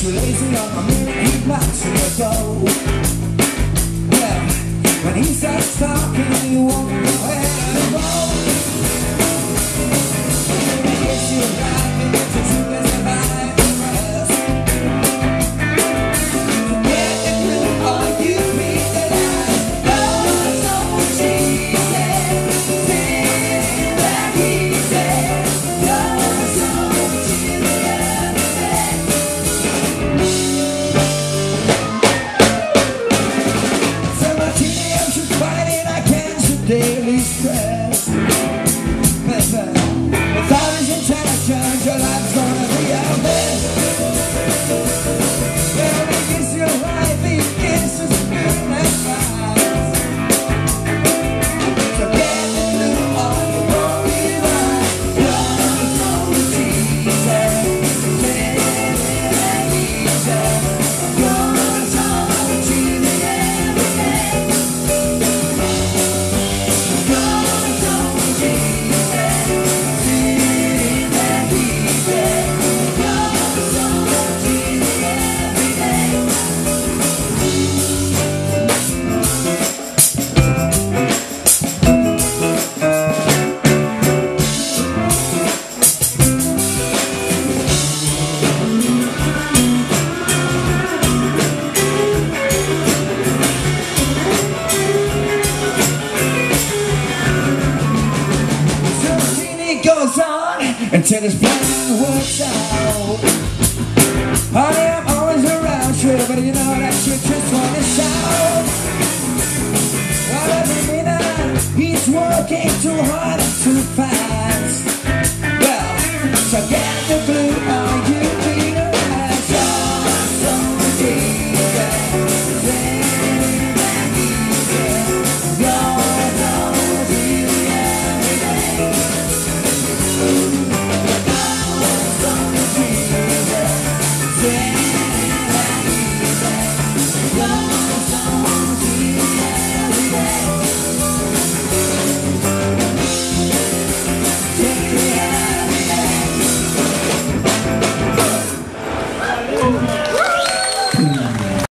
too lazy on my he go. Well, when he starts talking, you won't go where to. until this plan works out. Honey, I'm always around you, but you know that you just wanna shout. Well, every minute he's working too hard and too fast. Well, so get the blue on.